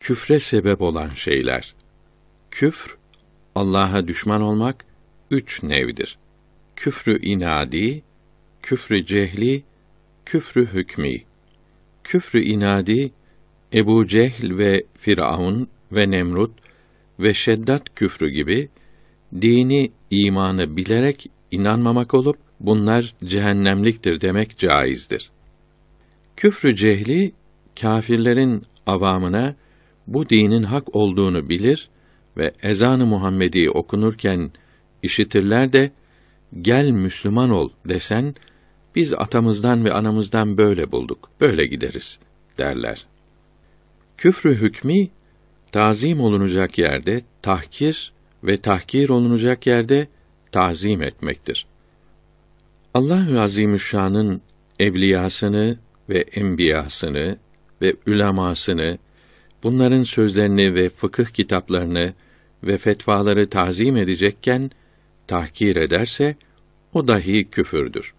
Küfre sebep olan şeyler. Küfr, Allah'a düşman olmak üç nevdir. Küfrü inadi, küfrü cehli, küfrü hükmü. Küfrü inadi, Ebu Cehl ve Firavun ve Nemrut ve Şeddat küfrü gibi dini, imanı bilerek inanmamak olup bunlar cehennemliktir demek caizdir. Küfrü cehli kâfirlerin avamına bu dinin hak olduğunu bilir ve ezan-ı Muhammedi okunurken işitirler de gel Müslüman ol desen biz atamızdan ve anamızdan böyle bulduk. Böyle gideriz derler. Küfrü hükmü tazim olunacak yerde tahkir ve tahkir olunacak yerde tazim etmektir. Allahü Azimüşşan'ın evliyasını ve enbiyasını ve ülemasını, bunların sözlerini ve fıkıh kitaplarını ve fetvaları tazim edecekken tahkir ederse o dahi küfürdür.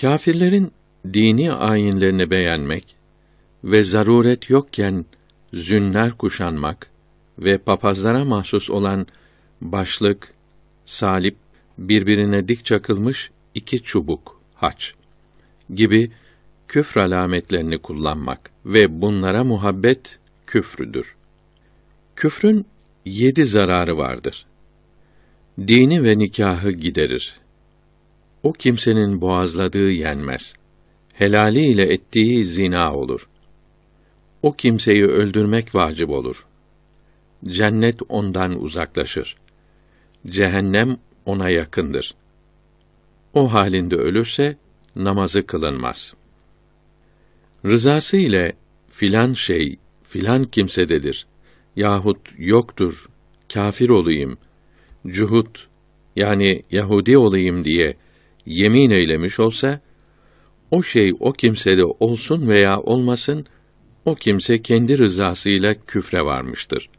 Kâfirlerin dini ayinlerini beğenmek ve zaruret yokken zünler kuşanmak ve papazlara mahsus olan başlık, salip, birbirine dik çakılmış iki çubuk, haç gibi küfr alametlerini kullanmak ve bunlara muhabbet küfrüdür. Küfrün yedi zararı vardır. Dini ve nikahı giderir. O kimsenin boğazladığı yenmez. Helali ile ettiği zina olur. O kimseyi öldürmek vacip olur. Cennet ondan uzaklaşır. Cehennem ona yakındır. O halinde ölürse namazı kılınmaz. Rızası ile filan şey filan kimsededir yahut yoktur, kafir olayım, cuhut yani Yahudi olayım diye yemin eylemiş olsa, o şey o kimsede olsun veya olmasın, o kimse kendi rızasıyla küfre varmıştır.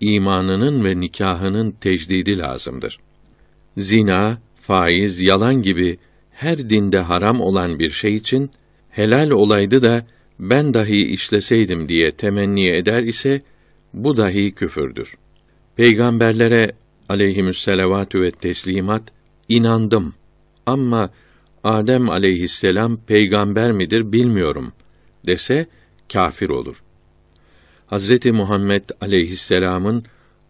İmanının ve nikahının tecdidi lazımdır. Zina, faiz, yalan gibi her dinde haram olan bir şey için helal olaydı da ben dahi işleseydim diye temenni eder ise bu dahi küfürdür. Peygamberlere aleyhimüsselavatü ve teslimat inandım ama Adem aleyhisselam peygamber midir bilmiyorum dese kafir olur. Hazreti Muhammed aleyhisselamın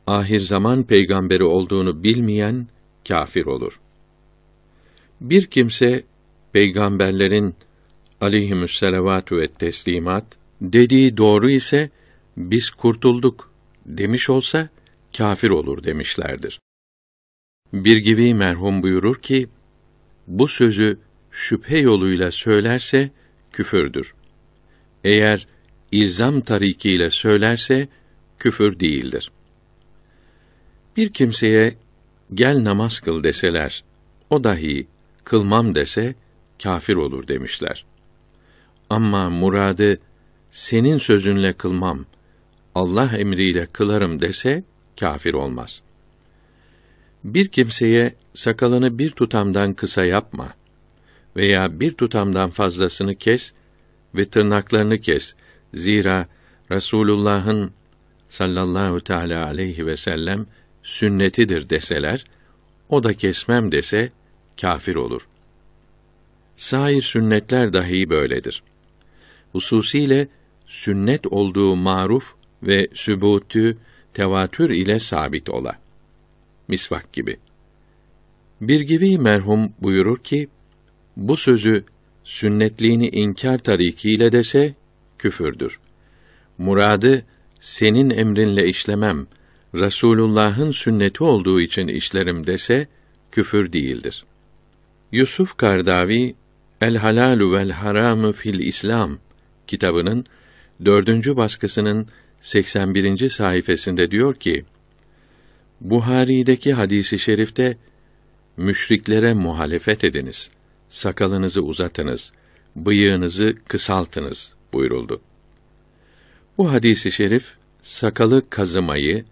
ahir zaman peygamberi olduğunu bilmeyen kafir olur. Bir kimse peygamberlerin aleyhimüsselavatü ve teslimat dediği doğru ise biz kurtulduk demiş olsa kafir olur demişlerdir. Bir gibi merhum buyurur ki bu sözü şüphe yoluyla söylerse küfürdür. Eğer ilzam tarikiyle söylerse küfür değildir. Bir kimseye gel namaz kıl deseler, o dahi kılmam dese kafir olur demişler. Ama muradı senin sözünle kılmam, Allah emriyle kılarım dese kafir olmaz. Bir kimseye sakalını bir tutamdan kısa yapma veya bir tutamdan fazlasını kes ve tırnaklarını kes. Zira Resulullah'ın sallallahu teala aleyhi ve sellem sünnetidir deseler, o da kesmem dese kafir olur. Sair sünnetler dahi böyledir. Hususiyle sünnet olduğu maruf ve sübutü tevatür ile sabit ola. Misvak gibi. Bir gibi merhum buyurur ki, bu sözü sünnetliğini inkar tarikiyle dese küfürdür. Muradı senin emrinle işlemem, Rasulullah'ın sünneti olduğu için işlerim dese küfür değildir. Yusuf Kardavi El Halalu vel Haramu fil İslam kitabının dördüncü baskısının 81. sayfasında diyor ki: Buhari'deki hadisi şerifte müşriklere muhalefet ediniz, sakalınızı uzatınız, bıyığınızı kısaltınız buyuruldu. Bu hadisi şerif sakalı kazımayı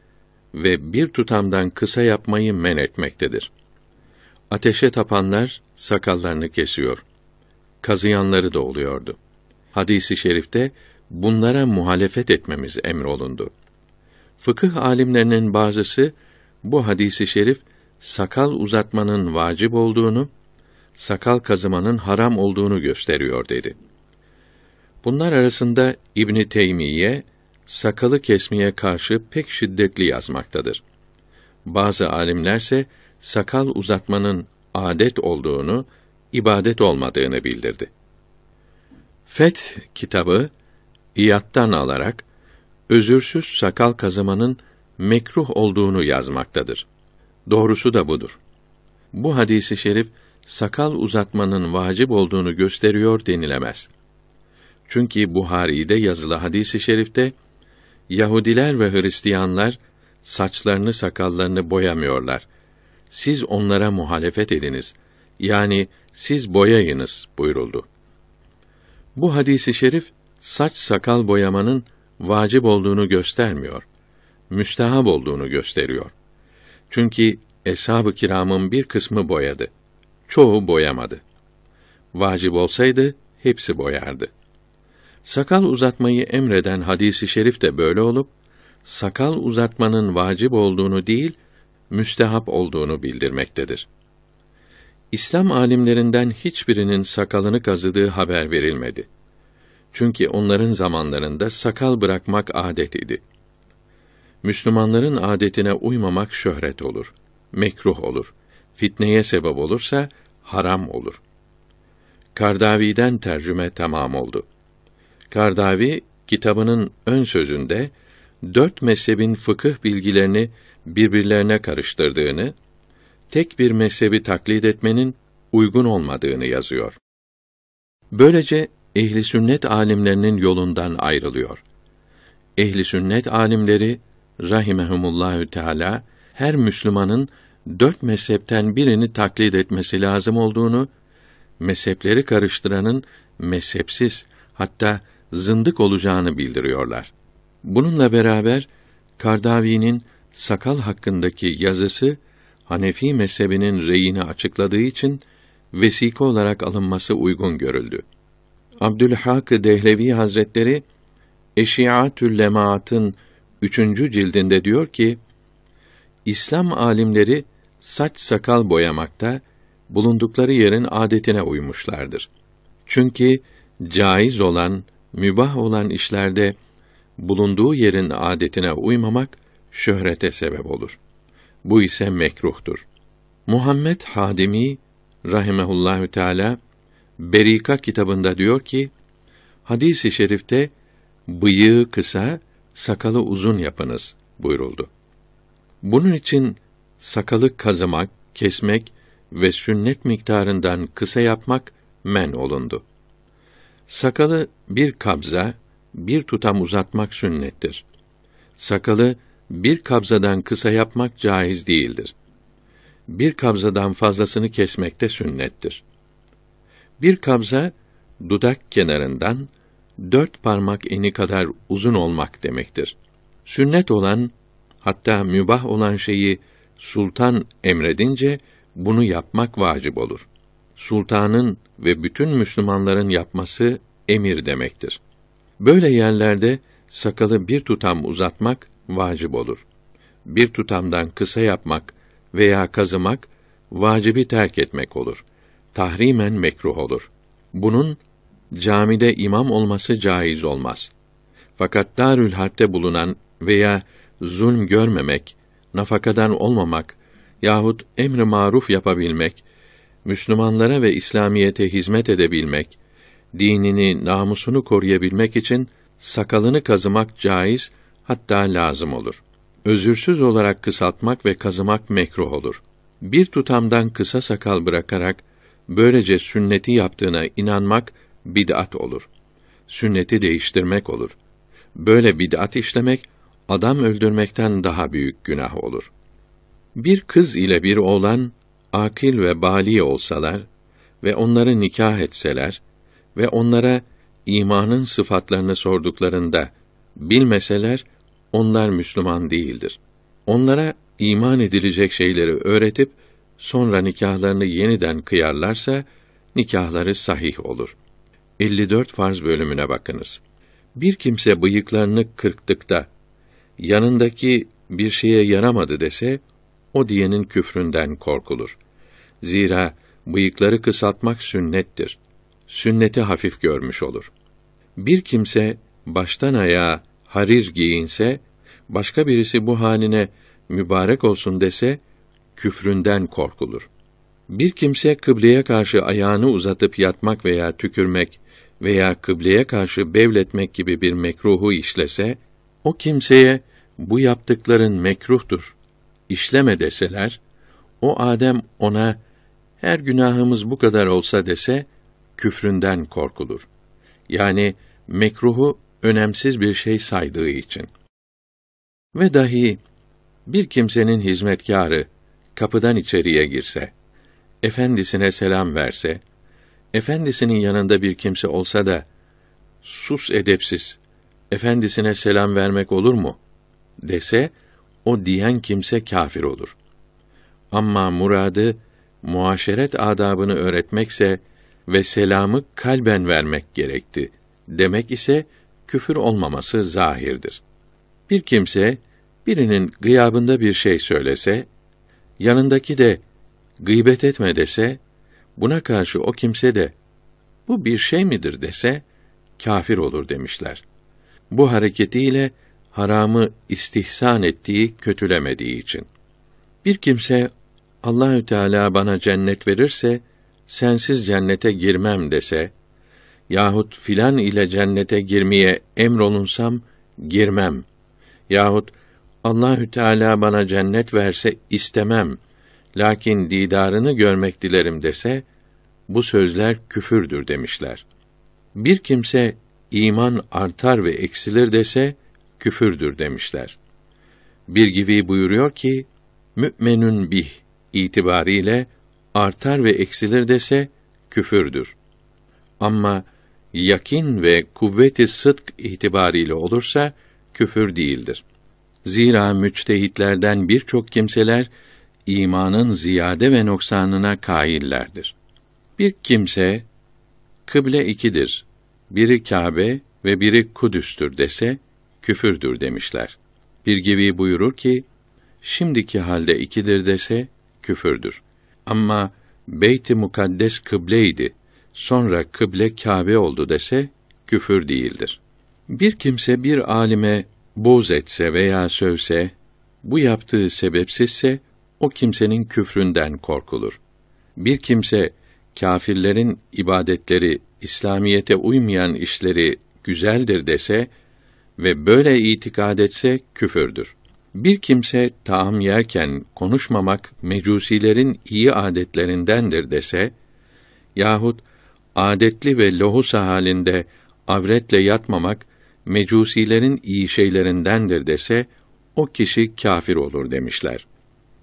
ve bir tutamdan kısa yapmayı men etmektedir. Ateşe tapanlar sakallarını kesiyor. Kazıyanları da oluyordu. Hadisi şerifte bunlara muhalefet etmemiz emrolundu. Fıkıh alimlerinin bazısı bu hadisi şerif sakal uzatmanın vacip olduğunu, sakal kazımanın haram olduğunu gösteriyor dedi. Bunlar arasında İbn Teymiye sakalı kesmeye karşı pek şiddetli yazmaktadır. Bazı alimlerse sakal uzatmanın adet olduğunu, ibadet olmadığını bildirdi. Feth kitabı İyattan alarak özürsüz sakal kazımanın mekruh olduğunu yazmaktadır. Doğrusu da budur. Bu hadisi şerif sakal uzatmanın vacip olduğunu gösteriyor denilemez. Çünkü Buhari'de yazılı hadisi şerifte Yahudiler ve Hristiyanlar saçlarını sakallarını boyamıyorlar. Siz onlara muhalefet ediniz. Yani siz boyayınız buyuruldu. Bu hadisi şerif saç sakal boyamanın vacip olduğunu göstermiyor. Müstehab olduğunu gösteriyor. Çünkü eshab-ı kiramın bir kısmı boyadı. Çoğu boyamadı. Vacip olsaydı hepsi boyardı. Sakal uzatmayı emreden hadisi şerif de böyle olup sakal uzatmanın vacip olduğunu değil, müstehap olduğunu bildirmektedir. İslam alimlerinden hiçbirinin sakalını kazıdığı haber verilmedi. Çünkü onların zamanlarında sakal bırakmak adet idi. Müslümanların adetine uymamak şöhret olur, mekruh olur. Fitneye sebep olursa haram olur. Kardavi'den tercüme tamam oldu. Kardavi kitabının ön sözünde dört mezhebin fıkıh bilgilerini birbirlerine karıştırdığını, tek bir mezhebi taklit etmenin uygun olmadığını yazıyor. Böylece ehli sünnet alimlerinin yolundan ayrılıyor. Ehli sünnet alimleri rahimehumullahü teala her Müslümanın dört mezhepten birini taklit etmesi lazım olduğunu, mezhepleri karıştıranın mezhepsiz hatta zındık olacağını bildiriyorlar. Bununla beraber Kardavi'nin sakal hakkındaki yazısı Hanefi mezhebinin reyini açıkladığı için vesika olarak alınması uygun görüldü. Abdülhak Dehlevi Hazretleri Eşiatül Lemaat'ın üçüncü cildinde diyor ki, İslam alimleri saç sakal boyamakta bulundukları yerin adetine uymuşlardır. Çünkü caiz olan, mübah olan işlerde bulunduğu yerin adetine uymamak şöhrete sebep olur. Bu ise mekruhtur. Muhammed Hadimi rahimehullahü teala Berika kitabında diyor ki hadisi şerifte bıyığı kısa, sakalı uzun yapınız buyuruldu. Bunun için sakalı kazımak, kesmek ve sünnet miktarından kısa yapmak men olundu. Sakalı bir kabza, bir tutam uzatmak sünnettir. Sakalı bir kabzadan kısa yapmak caiz değildir. Bir kabzadan fazlasını kesmek de sünnettir. Bir kabza dudak kenarından dört parmak eni kadar uzun olmak demektir. Sünnet olan hatta mübah olan şeyi sultan emredince bunu yapmak vacip olur. Sultanın ve bütün Müslümanların yapması emir demektir. Böyle yerlerde sakalı bir tutam uzatmak vacip olur. Bir tutamdan kısa yapmak veya kazımak vacibi terk etmek olur. Tahrimen mekruh olur. Bunun camide imam olması caiz olmaz. Fakat Darül Harp'te bulunan veya zulm görmemek, nafakadan olmamak yahut emri maruf yapabilmek, Müslümanlara ve İslamiyete hizmet edebilmek, dinini, namusunu koruyabilmek için sakalını kazımak caiz, hatta lazım olur. Özürsüz olarak kısaltmak ve kazımak mekruh olur. Bir tutamdan kısa sakal bırakarak böylece sünneti yaptığına inanmak bid'at olur. Sünneti değiştirmek olur. Böyle bid'at işlemek adam öldürmekten daha büyük günah olur. Bir kız ile bir oğlan akil ve bali olsalar ve onları nikah etseler ve onlara imanın sıfatlarını sorduklarında bilmeseler onlar Müslüman değildir. Onlara iman edilecek şeyleri öğretip sonra nikahlarını yeniden kıyarlarsa nikahları sahih olur. 54 farz bölümüne bakınız. Bir kimse bıyıklarını kırktıkta yanındaki bir şeye yaramadı dese o diyenin küfründen korkulur. Zira bıyıkları kısaltmak sünnettir. Sünneti hafif görmüş olur. Bir kimse baştan ayağa harir giyinse, başka birisi bu haline mübarek olsun dese, küfründen korkulur. Bir kimse kıbleye karşı ayağını uzatıp yatmak veya tükürmek veya kıbleye karşı bevletmek gibi bir mekruhu işlese, o kimseye bu yaptıkların mekruhtur, işleme deseler, o Adem ona her günahımız bu kadar olsa dese, küfründen korkulur. Yani mekruhu önemsiz bir şey saydığı için. Ve dahi bir kimsenin hizmetkarı kapıdan içeriye girse, efendisine selam verse, efendisinin yanında bir kimse olsa da sus edepsiz, efendisine selam vermek olur mu? dese, o diyen kimse kafir olur. Ama muradı muaşeret adabını öğretmekse ve selamı kalben vermek gerekti. Demek ise küfür olmaması zahirdir. Bir kimse birinin gıyabında bir şey söylese, yanındaki de gıybet etme dese, buna karşı o kimse de bu bir şey midir dese kafir olur demişler. Bu hareketiyle haramı istihsan ettiği, kötülemediği için. Bir kimse Allahü Teala bana cennet verirse sensiz cennete girmem dese yahut filan ile cennete girmeye emrolunsam girmem yahut Allahü Teala bana cennet verse istemem lakin didarını görmek dilerim dese bu sözler küfürdür demişler. Bir kimse iman artar ve eksilir dese küfürdür demişler. Bir gibi buyuruyor ki mü'menün bih itibariyle artar ve eksilir dese küfürdür. Ama yakin ve kuvveti sıdk itibariyle olursa küfür değildir. Zira müçtehitlerden birçok kimseler imanın ziyade ve noksanına kaillerdir. Bir kimse kıble ikidir. Biri Kâbe ve biri Kudüs'tür dese küfürdür demişler. Bir gibi buyurur ki şimdiki halde ikidir dese küfürdür. Ama Beyt-i Mukaddes kıbleydi. Sonra kıble Kâbe oldu dese küfür değildir. Bir kimse bir alime boz etse veya sövse, bu yaptığı sebepsizse o kimsenin küfründen korkulur. Bir kimse kâfirlerin ibadetleri İslamiyete uymayan işleri güzeldir dese ve böyle itikad etse küfürdür. Bir kimse taam yerken konuşmamak mecusilerin iyi adetlerindendir dese yahut adetli ve lohusa halinde avretle yatmamak mecusilerin iyi şeylerindendir dese o kişi kafir olur demişler.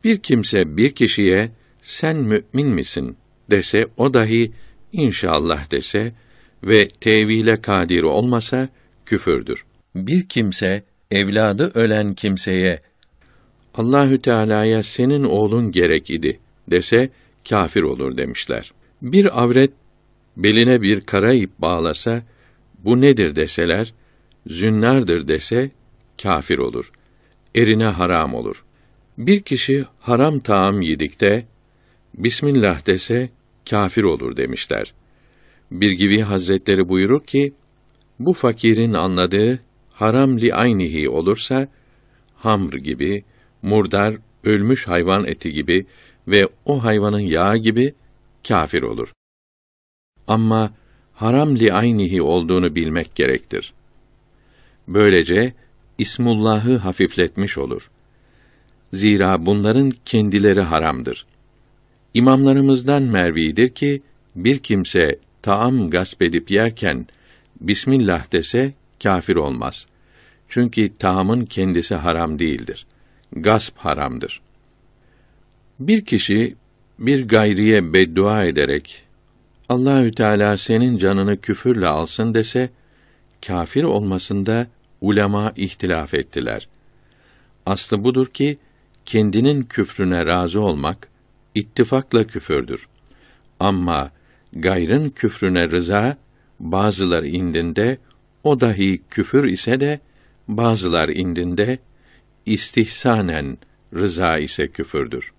Bir kimse bir kişiye sen mümin misin dese o dahi inşallah dese ve tevile kadir olmasa küfürdür. Bir kimse evladı ölen kimseye Allahü Teala'ya senin oğlun gerek idi dese kafir olur demişler. Bir avret beline bir kara ip bağlasa bu nedir deseler zünnardır dese kafir olur. Erine haram olur. Bir kişi haram taam yedikte Bismillah dese kafir olur demişler. Bir gibi Hazretleri buyurur ki bu fakirin anladığı haram li aynihi olursa hamr gibi, murdar, ölmüş hayvan eti gibi ve o hayvanın yağı gibi kafir olur. Ama haram li aynihi olduğunu bilmek gerektir. Böylece İsmullah'ı hafifletmiş olur. Zira bunların kendileri haramdır. İmamlarımızdan mervidir ki bir kimse taam gasp edip yerken Bismillah dese kafir olmaz. Çünkü taamın kendisi haram değildir. Gasp haramdır. Bir kişi bir gayriye beddua ederek Allahü Teala senin canını küfürle alsın dese kafir olmasında ulema ihtilaf ettiler. Aslı budur ki kendinin küfrüne razı olmak ittifakla küfürdür. Ama gayrın küfrüne rıza bazıları indinde o dahi küfür ise de bazılar indinde istihsanen rıza ise küfürdür.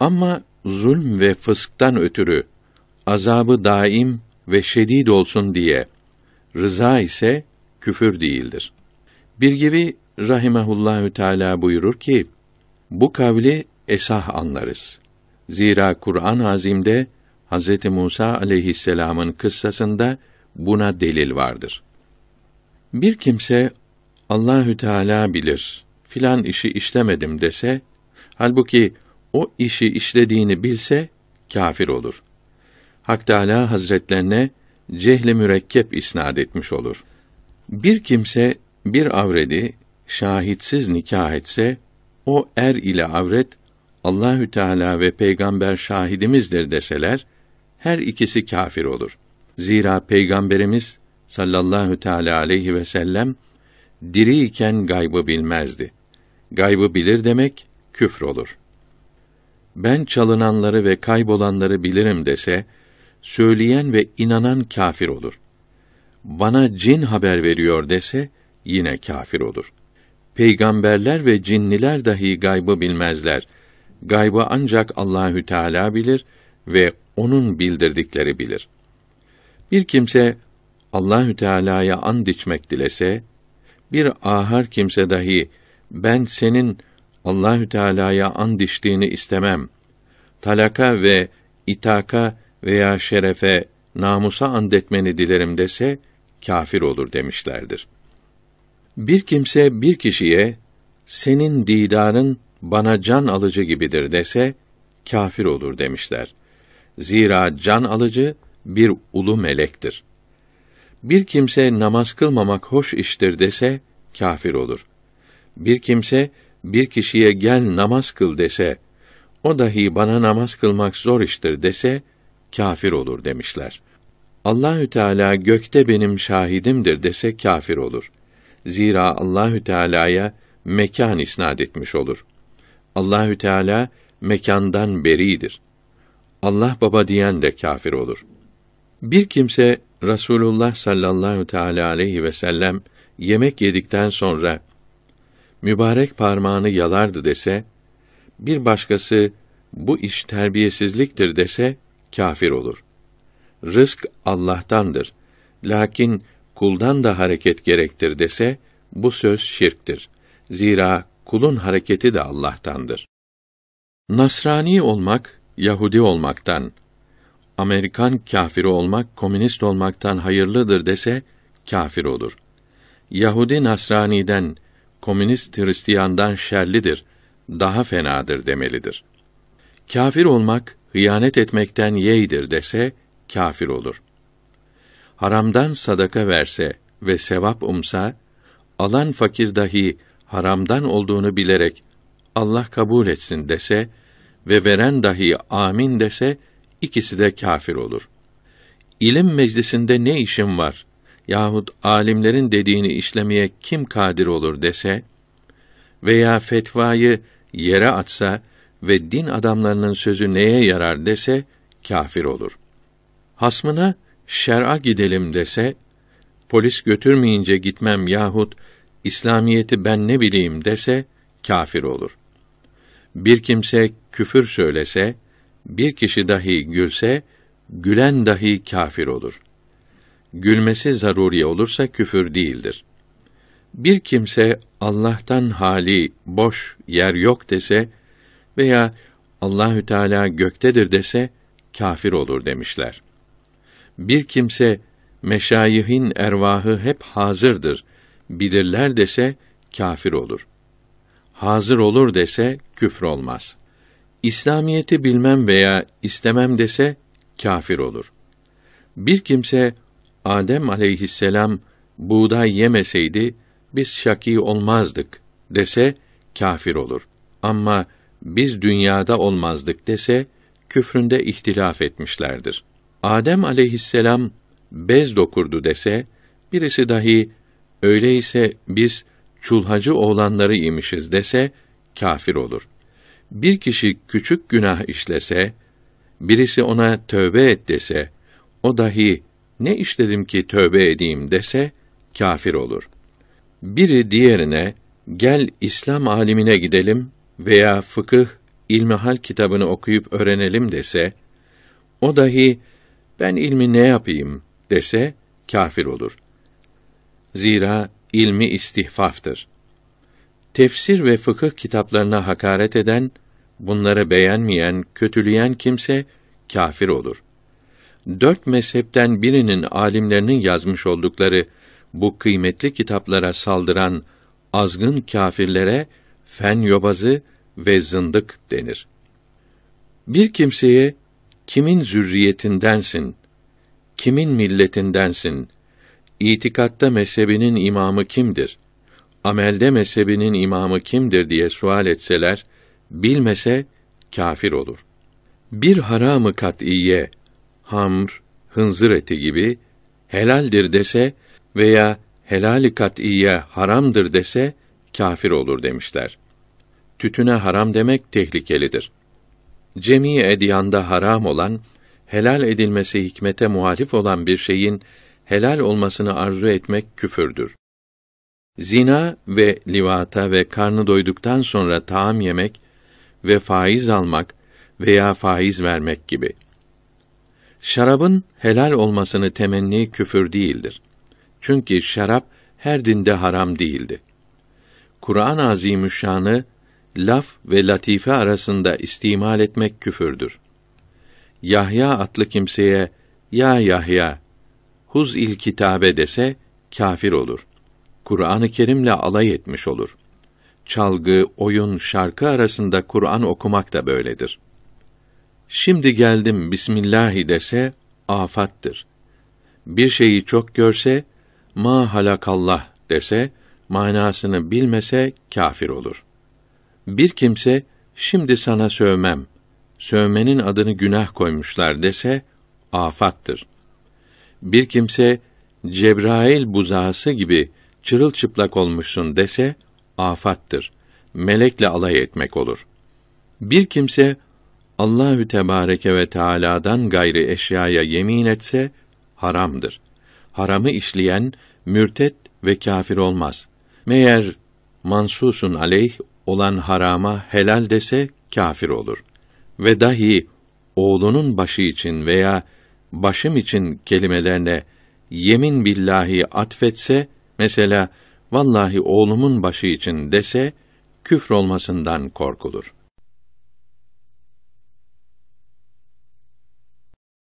Ama zulm ve fısktan ötürü azabı daim ve şedid olsun diye rıza ise küfür değildir. Bir gibi rahimehullahü teala buyurur ki bu kavli esah anlarız. Zira Kur'an-ı Azim'de Hz. Musa aleyhisselamın kıssasında buna delil vardır. Bir kimse Allahü Teala bilir filan işi işlemedim dese halbuki o işi işlediğini bilse kafir olur. Hak Teâlâ Hazretlerine cehli mürekkep isnad etmiş olur. Bir kimse bir avredi şahitsiz nikah etse o er ile avret Allahü Teala ve peygamber şahidimizdir deseler her ikisi kafir olur. Zira peygamberimiz sallallahu teala aleyhi ve sellem diri iken gaybı bilmezdi. Gaybı bilir demek küfür olur. Ben çalınanları ve kaybolanları bilirim dese söyleyen ve inanan kafir olur. Bana cin haber veriyor dese yine kafir olur. Peygamberler ve cinniler dahi gaybı bilmezler. Gaybı ancak Allahü Teala bilir ve onun bildirdikleri bilir. Bir kimse Allahü Teala'ya and içmek dilese, bir ahar kimse dahi ben senin Allahü Teala'ya and içtiğini istemem. Talaka ve itaka veya şerefe, namusa and etmeni dilerim dese kafir olur demişlerdir. Bir kimse bir kişiye senin didarın bana can alıcı gibidir dese kafir olur demişler. Zira can alıcı bir ulu melektir. Bir kimse namaz kılmamak hoş iştir dese kafir olur. Bir kimse bir kişiye gel namaz kıl dese o dahi bana namaz kılmak zor iştir dese kafir olur demişler. Allahü Teala gökte benim şahidimdir dese kafir olur. Zira Allahü Teala'ya mekan isnad etmiş olur. Allahü Teala mekandan beridir. Allah baba diyen de kafir olur. Bir kimse Rasulullah sallallahu teala aleyhi ve sellem yemek yedikten sonra mübarek parmağını yalardı dese, bir başkası bu iş terbiyesizliktir dese kafir olur. Rızk Allah'tandır. Lakin kuldan da hareket gerektir dese bu söz şirktir. Zira kulun hareketi de Allah'tandır. Nasrani olmak Yahudi olmaktan, Amerikan kâfiri olmak komünist olmaktan hayırlıdır dese kâfir olur. Yahudi Nasrani'den, komünist Hristiyandan şerlidir, daha fenadır demelidir. Kâfir olmak hıyanet etmekten yeğdir dese kâfir olur. Haramdan sadaka verse ve sevap umsa, alan fakir dahi haramdan olduğunu bilerek Allah kabul etsin dese ve veren dahi amin dese ikisi de kâfir olur. İlim meclisinde ne işim var yahut alimlerin dediğini işlemeye kim kadir olur dese veya fetvayı yere atsa ve din adamlarının sözü neye yarar dese kâfir olur. Hasmına şer'a gidelim dese polis götürmeyince gitmem yahut İslamiyeti ben ne bileyim dese kâfir olur. Bir kimse küfür söylese, bir kişi dahi gülse, gülen dahi kâfir olur. Gülmesi zaruri olursa küfür değildir. Bir kimse Allah'tan hali, boş, yer yok dese veya Allahü Teala göktedir dese kâfir olur demişler. Bir kimse meşayihin ervahı hep hazırdır, bilirler dese kâfir olur. Hazır olur dese küfür olmaz.'' İslamiyeti bilmem veya istemem dese kafir olur. Bir kimse Adem aleyhisselam buğday yemeseydi biz şakî olmazdık dese kafir olur. Ama biz dünyada olmazdık dese küfründe ihtilaf etmişlerdir. Adem aleyhisselam bez dokurdu dese birisi dahi öyleyse biz çulhacı oğlanları imişiz dese kafir olur. Bir kişi küçük günah işlese, birisi ona tövbe et dese, o dahi ne işledim ki tövbe edeyim dese kafir olur. Biri diğerine gel İslam alimine gidelim veya fıkıh ilmihal kitabını okuyup öğrenelim dese, o dahi ben ilmi ne yapayım dese kafir olur. Zira ilmi istihfaftır. Tefsir ve fıkıh kitaplarına hakaret eden, bunları beğenmeyen, kötüleyen kimse kafir olur. Dört mezhepten birinin alimlerinin yazmış oldukları bu kıymetli kitaplara saldıran azgın kâfirlere fen yobazı ve zındık denir. Bir kimseye kimin zürriyetindensin, kimin milletindensin, itikatta mezhebinin imamı kimdir, amelde mezhebinin imamı kimdir diye sual etseler, bilmese kafir olur. Bir haramı kat'iye, hamr, hınzır eti gibi helaldir dese veya helali kat'iye haramdır dese kafir olur demişler. Tütüne haram demek tehlikelidir. Cemi edyanda haram olan, helal edilmesi hikmete muhalif olan bir şeyin helal olmasını arzu etmek küfürdür. Zina ve livata ve karnı doyduktan sonra taam yemek ve faiz almak veya faiz vermek gibi. Şarabın helal olmasını temenni küfür değildir. Çünkü şarap her dinde haram değildi. Kur'an-ı Azimüşşan'ı laf ve latife arasında istimal etmek küfürdür. Yahya adlı kimseye ya Yahya huz il kitabe dese kafir olur. Kur'an-ı Kerim'le alay etmiş olur. Çalgı, oyun, şarkı arasında Kur'an okumak da böyledir. Şimdi geldim Bismillahi dese afattır. Bir şeyi çok görse ma halakallah dese manasını bilmese kafir olur. Bir kimse şimdi sana sövmem. Sövmenin adını günah koymuşlar dese afattır. Bir kimse Cebrail buzağısı gibi çırılçıplak olmuşsun dese afattır. Melekle alay etmek olur. Bir kimse Allahü Tebareke ve Teala'dan gayri eşyaya yemin etse haramdır. Haramı işleyen mürtet ve kafir olmaz. Meğer mansusun aleyh olan harama helal dese kafir olur. Ve dahi oğlunun başı için veya başım için kelimelerine yemin billahi atfetse mesela vallahi oğlumun başı için dese küfür olmasından korkulur.